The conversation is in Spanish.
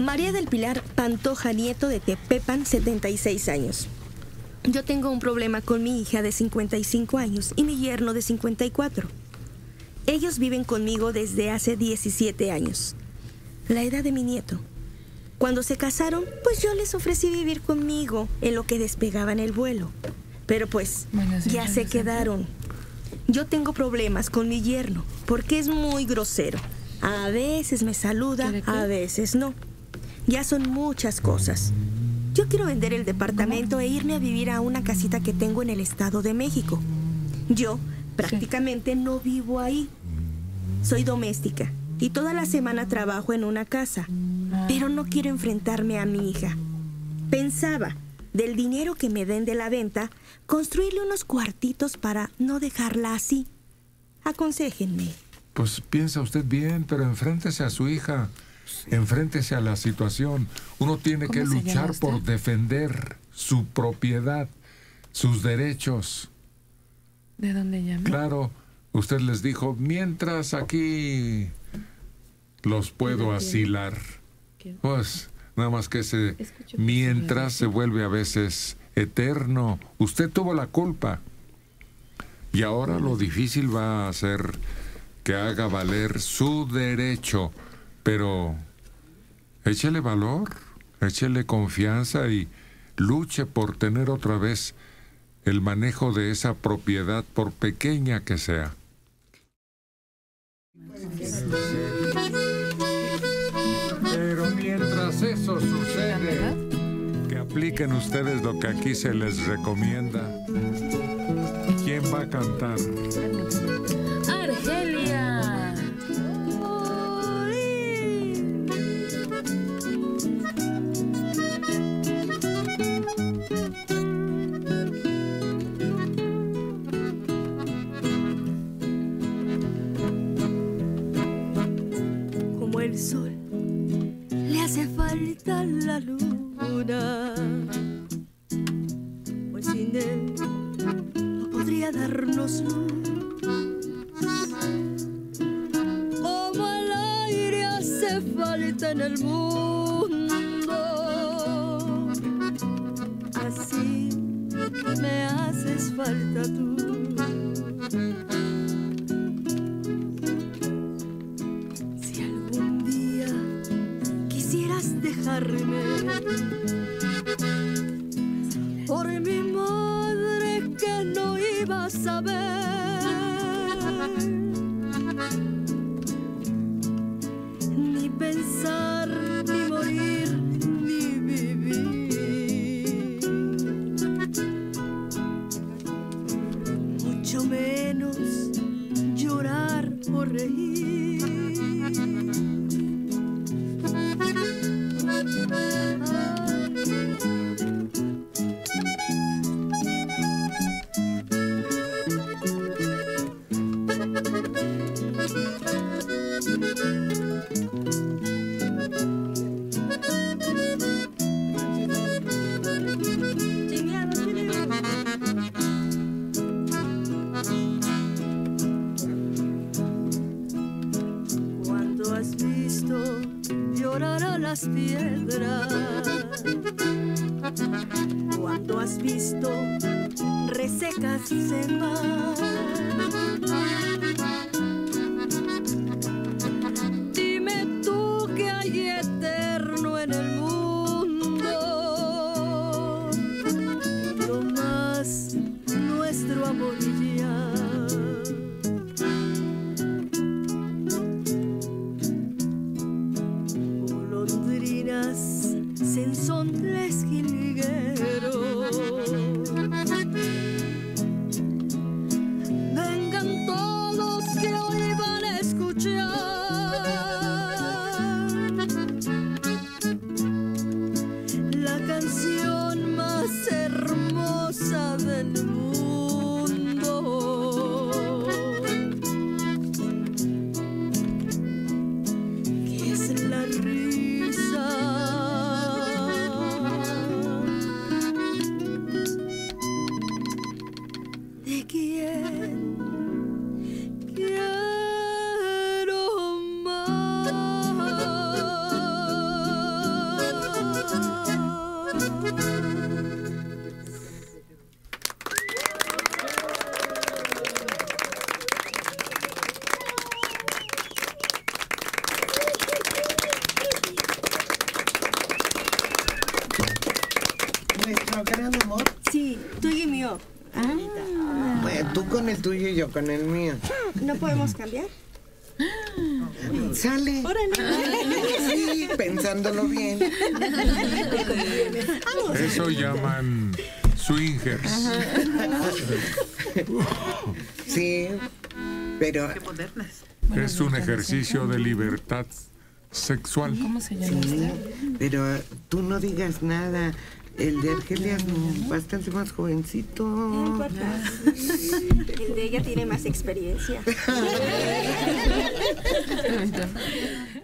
María del Pilar Pantoja Nieto de Tepepan, 76 años. Yo tengo un problema con mi hija de 55 años y mi yerno de 54. Ellos viven conmigo desde hace 17 años, la edad de mi nieto. Cuando se casaron, pues yo les ofrecí vivir conmigo en lo que despegaban el vuelo. Pero pues ya se quedaron. Yo tengo problemas con mi yerno porque es muy grosero. A veces me saluda, a veces no. Ya son muchas cosas. Yo quiero vender el departamento e irme a vivir a una casita que tengo en el Estado de México. Yo prácticamente no vivo ahí. Soy doméstica y toda la semana trabajo en una casa, pero no quiero enfrentarme a mi hija. Pensaba, del dinero que me den de la venta, construirle unos cuartitos para no dejarla así. Aconséjenme. Pues piensa usted bien, pero enfréntese a su hija. Enfréntese a la situación. Uno tiene que luchar por defender su propiedad, sus derechos. ¿De dónde llama? Claro, usted les dijo, mientras aquí los puedo asilar. Pues nada más que ese mientras se vuelve a veces eterno. Usted tuvo la culpa. Y ahora lo difícil va a ser que haga valer su derecho. Pero échele valor, échele confianza y luche por tener otra vez el manejo de esa propiedad, por pequeña que sea. Pero mientras eso sucede, que apliquen ustedes lo que aquí se les recomienda. ¿Quién va a cantar? Argelia. Falta la luna. Pues sin él no podría darnos luz. Como el aire hace falta en el mundo. Así me haces falta tú. Por mi madre que no iba a saber ni pensar ni morir ni vivir. Mucho menos llorar o reír Cuando las piedras, cuando has visto resecarse mar, dime tú que hay eterno en el mundo, no más nuestro amor ya. de quien quiero más. Nuestro gran amor. Sí, tuyo y mío. Bueno, tú con el tuyo y yo con el mío. ¿No podemos cambiar? Sale. Sí, pensándolo bien. Eso llaman swingers. Sí, pero Es un ejercicio de libertad sexual. ¿Cómo se llama sí, pero tú no digas nada. El de Argelia es bastante más jovencito. No importa. El de ella tiene más experiencia.